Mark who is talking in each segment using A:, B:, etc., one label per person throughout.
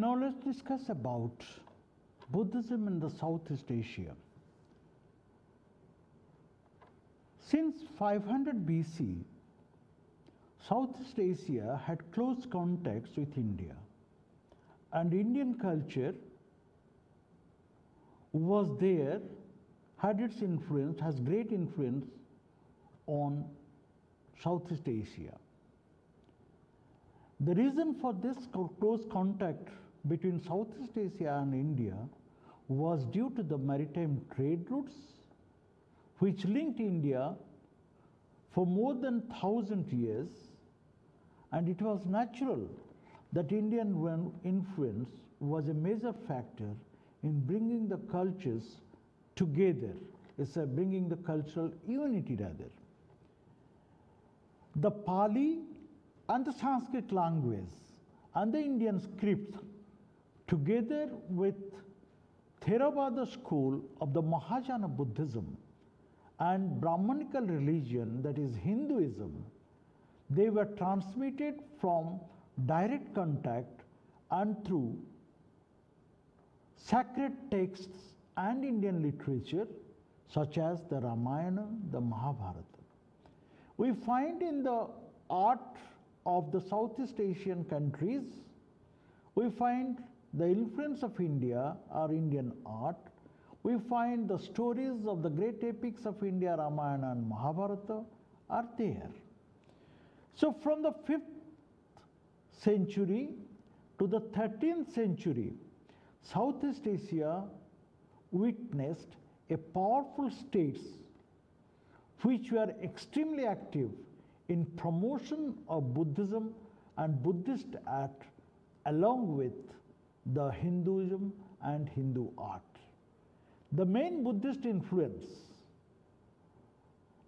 A: Now let's discuss about Buddhism in the Southeast Asia. Since 500 BC, Southeast Asia had close contacts with India, and Indian culture was there, had its influence, has great influence on Southeast Asia. The reason for this close contact between Southeast Asia and India was due to the maritime trade routes which linked India for more than thousand years and it was natural that Indian influence was a major factor in bringing the cultures together, it's a uh, bringing the cultural unity rather. The Pali and the Sanskrit language and the Indian script together with Theravada school of the Mahajana Buddhism and Brahmanical religion that is Hinduism, they were transmitted from direct contact and through sacred texts and Indian literature such as the Ramayana, the Mahabharata. We find in the art of the Southeast Asian countries, we find the influence of India or Indian art. We find the stories of the great epics of India, Ramayana and Mahabharata are there. So from the 5th century to the 13th century, Southeast Asia witnessed a powerful states which were extremely active in promotion of Buddhism and Buddhist art along with the Hinduism and Hindu art. The main Buddhist influence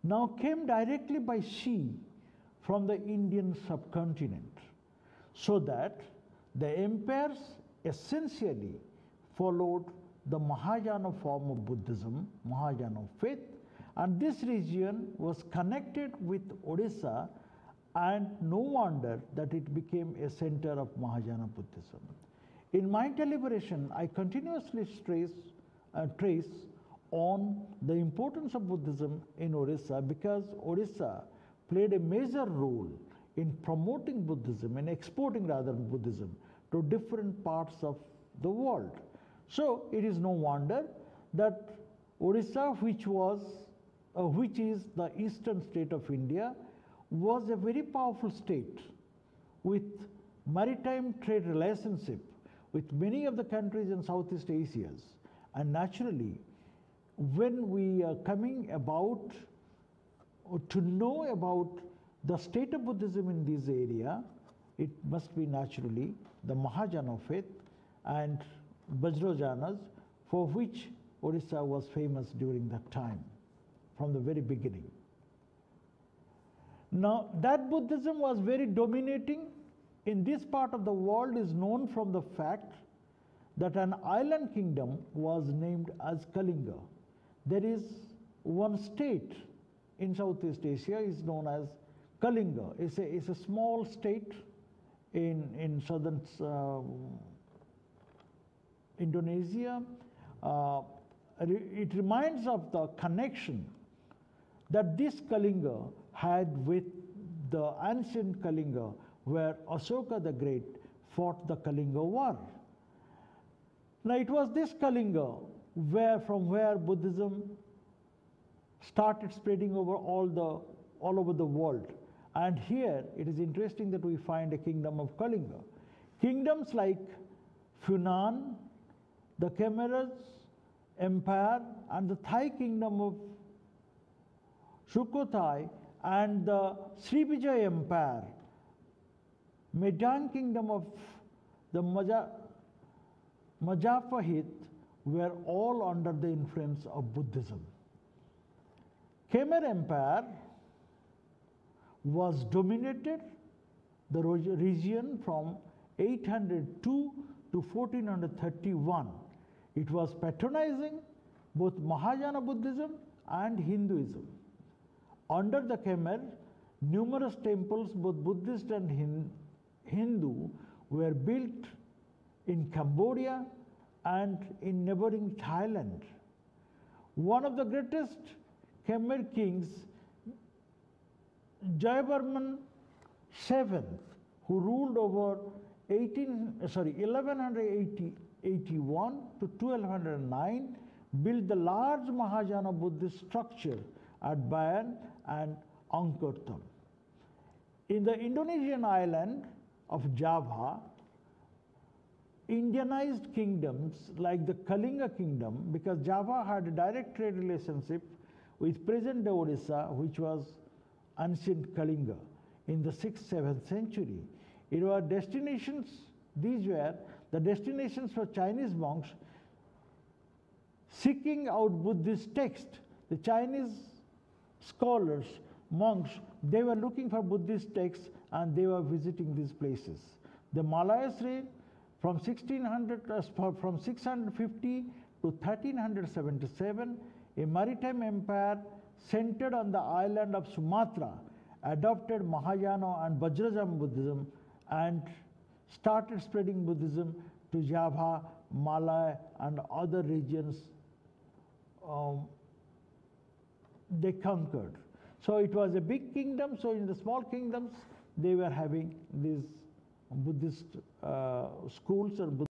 A: now came directly by sea from the Indian subcontinent so that the empires essentially followed the Mahayana form of Buddhism, Mahayana faith, and this region was connected with Odisha and no wonder that it became a center of Mahayana Buddhism. In my deliberation, I continuously stress, uh, trace on the importance of Buddhism in Orissa because Orissa played a major role in promoting Buddhism and exporting rather Buddhism to different parts of the world. So it is no wonder that Orissa, which was uh, which is the eastern state of India, was a very powerful state with maritime trade relationship with many of the countries in Southeast Asia. And naturally, when we are coming about to know about the state of Buddhism in this area, it must be naturally the Mahajana faith and Vajrayanas, for which Orissa was famous during that time, from the very beginning. Now, that Buddhism was very dominating in this part of the world is known from the fact that an island kingdom was named as Kalinga. There is one state in Southeast Asia is known as Kalinga. It's a, it's a small state in, in southern uh, Indonesia. Uh, it reminds of the connection that this Kalinga had with the ancient Kalinga where Ashoka the Great fought the Kalinga War. Now it was this Kalinga where from where Buddhism started spreading over all the all over the world. And here it is interesting that we find a kingdom of Kalinga. Kingdoms like Funan, the Khmer's empire, and the Thai kingdom of Sukhothai, and the Sri Srivijaya empire Median kingdom of the Majapahit were all under the influence of Buddhism. Khmer Empire was dominated the region from 802 to 1431. It was patronizing both Mahayana Buddhism and Hinduism. Under the Khmer, numerous temples, both Buddhist and Hindu, were built in Cambodia, and in neighboring Thailand. One of the greatest Khmer kings, Jayavarman VII, who ruled over 18, uh, sorry, 1181 to 1209, built the large Mahajana Buddhist structure at Bayon and Angkor Thom. In the Indonesian island of Java, Indianized kingdoms like the Kalinga kingdom, because Java had a direct trade relationship with present day Odisha, which was ancient Kalinga in the 6th, 7th century. It were destinations, these were the destinations for Chinese monks seeking out Buddhist texts. The Chinese scholars, monks, they were looking for Buddhist texts and they were visiting these places. The Malayas reign from 1600 uh, from 650 to 1377, a maritime empire centered on the island of Sumatra adopted Mahayana and Vajrayana Buddhism and started spreading Buddhism to Java, Malay, and other regions um, they conquered. So it was a big kingdom. So in the small kingdoms, they were having these Buddhist uh, schools or Buddhist